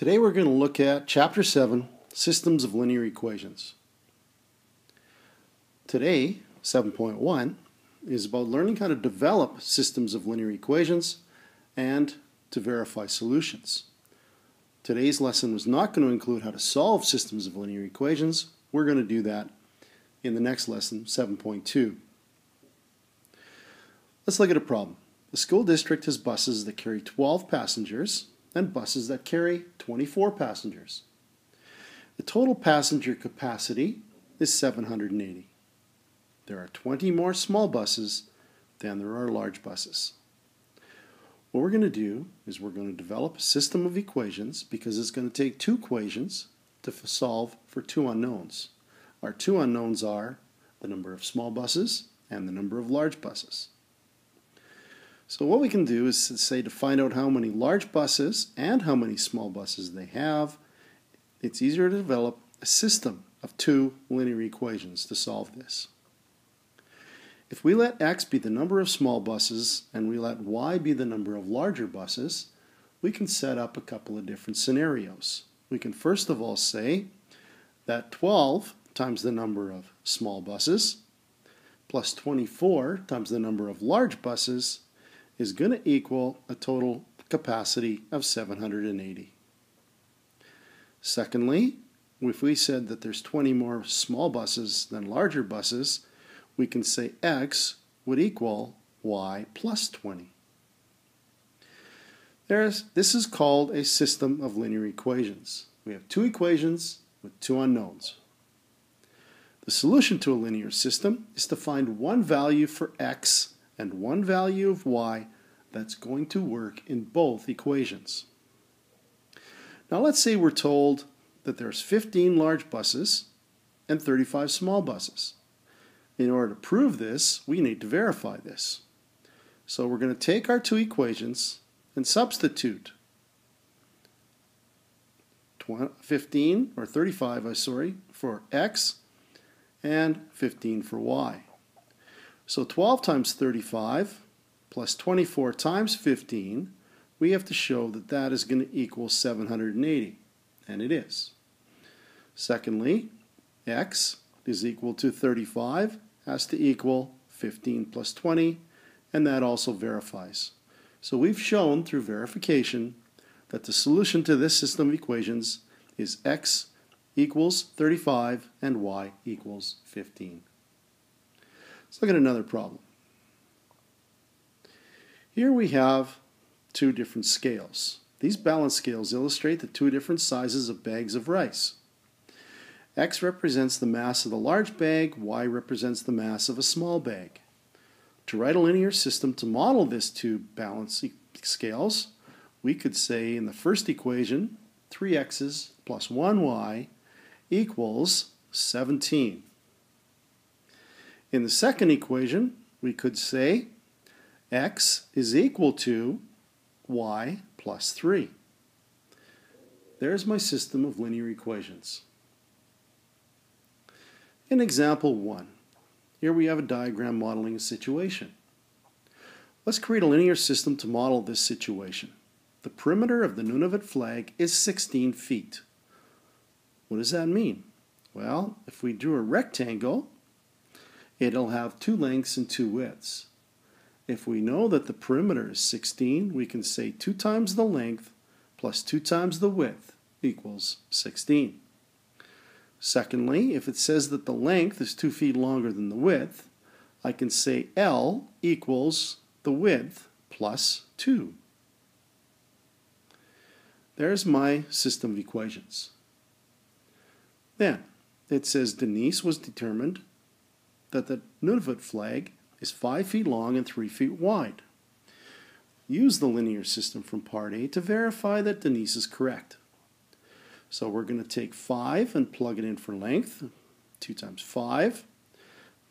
Today we're going to look at Chapter 7, Systems of Linear Equations. Today, 7.1, is about learning how to develop systems of linear equations and to verify solutions. Today's lesson was not going to include how to solve systems of linear equations. We're going to do that in the next lesson, 7.2. Let's look at a problem. The school district has buses that carry 12 passengers and buses that carry 24 passengers. The total passenger capacity is 780. There are 20 more small buses than there are large buses. What we're going to do is we're going to develop a system of equations because it's going to take two equations to solve for two unknowns. Our two unknowns are the number of small buses and the number of large buses. So what we can do is to say to find out how many large buses and how many small buses they have, it's easier to develop a system of two linear equations to solve this. If we let x be the number of small buses and we let y be the number of larger buses, we can set up a couple of different scenarios. We can first of all say that 12 times the number of small buses plus 24 times the number of large buses is going to equal a total capacity of 780. Secondly, if we said that there's 20 more small buses than larger buses, we can say x would equal y plus 20. There's, this is called a system of linear equations. We have two equations with two unknowns. The solution to a linear system is to find one value for x and one value of y that's going to work in both equations. Now let's say we're told that there's 15 large buses and 35 small buses. In order to prove this, we need to verify this. So we're going to take our two equations and substitute 15 or 35, I'm sorry, for x and 15 for y. So 12 times 35 plus 24 times 15, we have to show that that is going to equal 780, and it is. Secondly, x is equal to 35 has to equal 15 plus 20, and that also verifies. So we've shown through verification that the solution to this system of equations is x equals 35 and y equals 15. Let's look at another problem. Here we have two different scales. These balance scales illustrate the two different sizes of bags of rice. X represents the mass of the large bag, Y represents the mass of a small bag. To write a linear system to model this two balance scales, we could say in the first equation, 3x's plus 1y equals 17. In the second equation, we could say x is equal to y plus 3. There's my system of linear equations. In example 1, here we have a diagram modeling a situation. Let's create a linear system to model this situation. The perimeter of the Nunavut flag is 16 feet. What does that mean? Well, if we drew a rectangle, it'll have two lengths and two widths. If we know that the perimeter is 16, we can say 2 times the length plus 2 times the width equals 16. Secondly, if it says that the length is 2 feet longer than the width, I can say L equals the width plus 2. There's my system of equations. Then, it says Denise was determined that the Nunavut flag is 5 feet long and 3 feet wide. Use the linear system from part A to verify that Denise is correct. So we're going to take 5 and plug it in for length. 2 times 5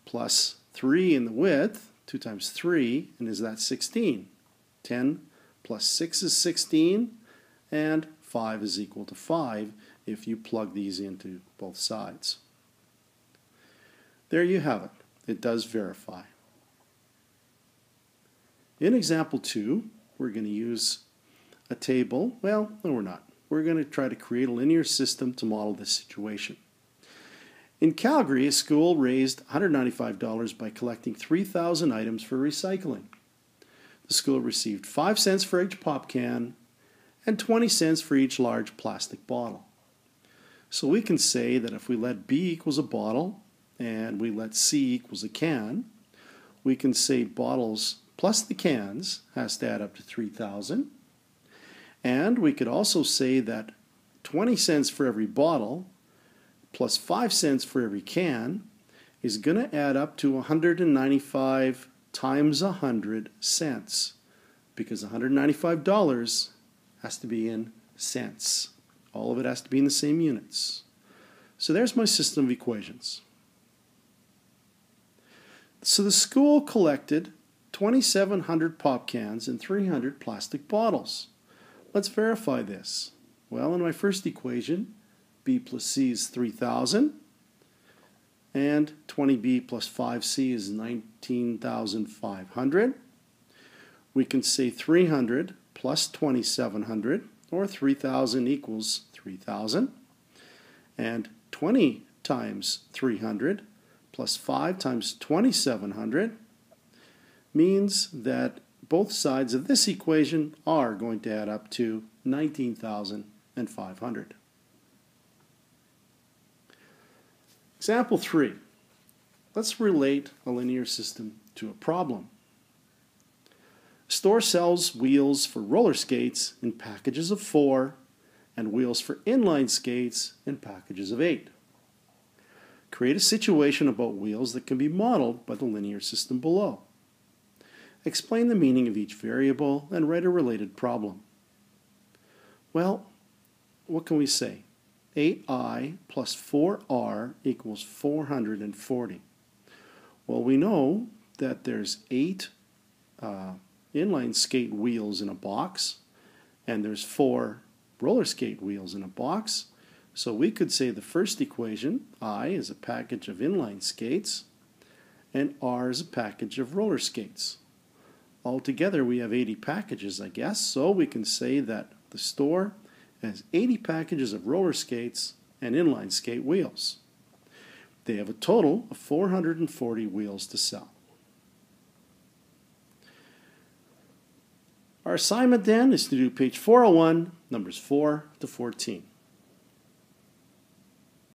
plus 3 in the width. 2 times 3, and is that 16? 10 plus 6 is 16, and 5 is equal to 5 if you plug these into both sides. There you have it. It does verify. In example 2, we're going to use a table. Well, no, we're not. we're going to try to create a linear system to model this situation. In Calgary, a school raised $195 by collecting 3,000 items for recycling. The school received 5 cents for each pop can and 20 cents for each large plastic bottle. So we can say that if we let B equals a bottle and we let C equals a can, we can say bottles plus the cans has to add up to 3,000. And we could also say that 20 cents for every bottle plus 5 cents for every can is going to add up to 195 times 100 cents because $195 has to be in cents. All of it has to be in the same units. So there's my system of equations. So the school collected 2,700 pop cans and 300 plastic bottles. Let's verify this. Well, in my first equation, b plus c is 3,000, and 20b plus 5c is 19,500. We can say 300 plus 2,700, or 3,000 equals 3,000. And 20 times 300 plus 5 times 2,700 means that both sides of this equation are going to add up to 19,500. Example 3. Let's relate a linear system to a problem. Store sells wheels for roller skates in packages of four and wheels for inline skates in packages of eight. Create a situation about wheels that can be modeled by the linear system below. Explain the meaning of each variable and write a related problem. Well, what can we say? 8i plus 4r equals 440. Well, we know that there's eight uh, inline skate wheels in a box, and there's four roller skate wheels in a box. So we could say the first equation, I, is a package of inline skates, and R is a package of roller skates. Altogether, we have 80 packages, I guess, so we can say that the store has 80 packages of roller skates and inline skate wheels. They have a total of 440 wheels to sell. Our assignment then is to do page 401, numbers 4 to 14.